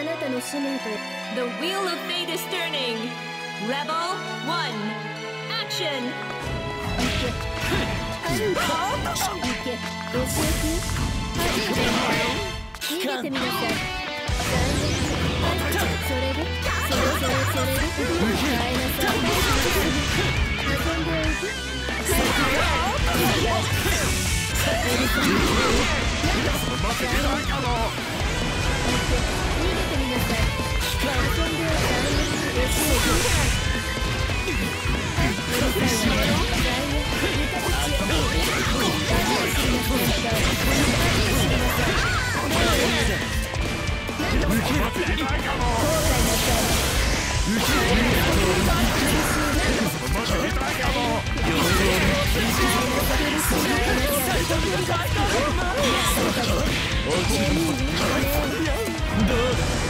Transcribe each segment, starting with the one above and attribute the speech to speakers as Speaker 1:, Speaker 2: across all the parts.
Speaker 1: The wheel of fate is turning. Level one. Action.
Speaker 2: ちょっと待ってないかのどうだ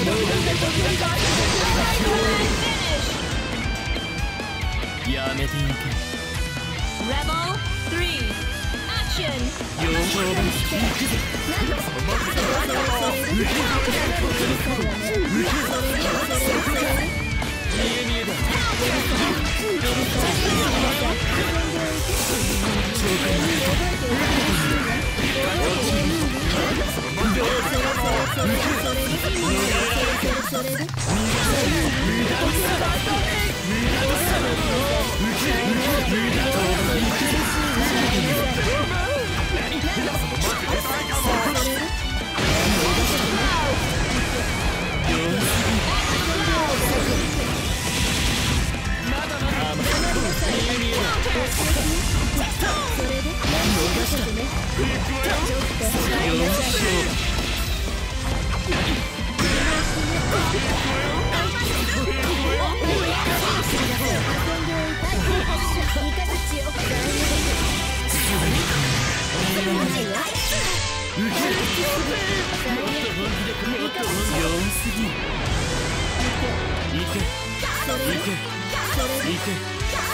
Speaker 3: やめておけ
Speaker 1: Rebel 3
Speaker 3: 악션 け。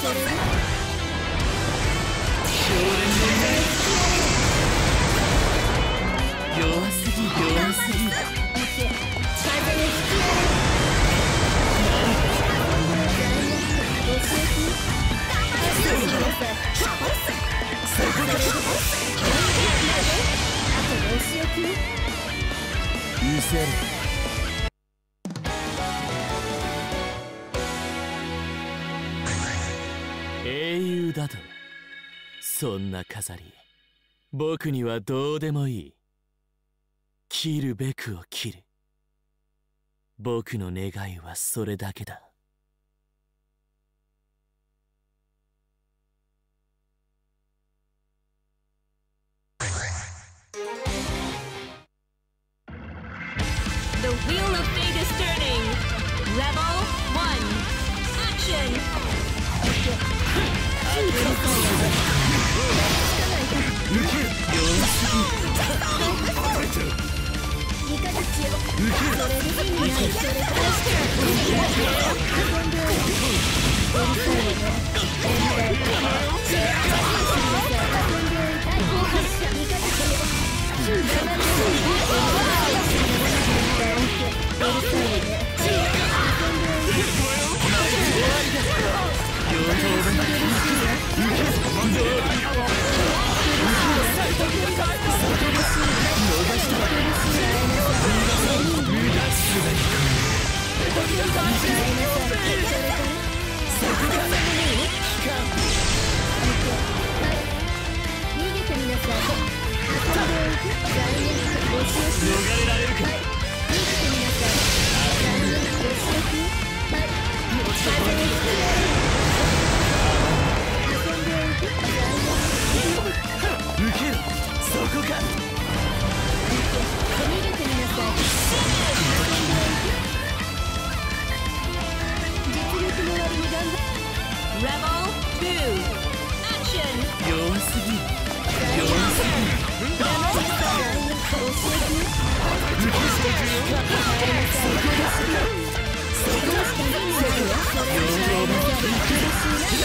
Speaker 3: それだすぎすぎ英雄だとそんな飾り僕にはどうでもいい切るべくを切る。僕の願いはそれだけだ。受けろ
Speaker 2: に
Speaker 3: 氷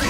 Speaker 3: 結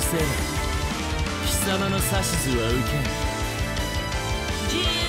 Speaker 3: せえ。貴様の指図は受けん。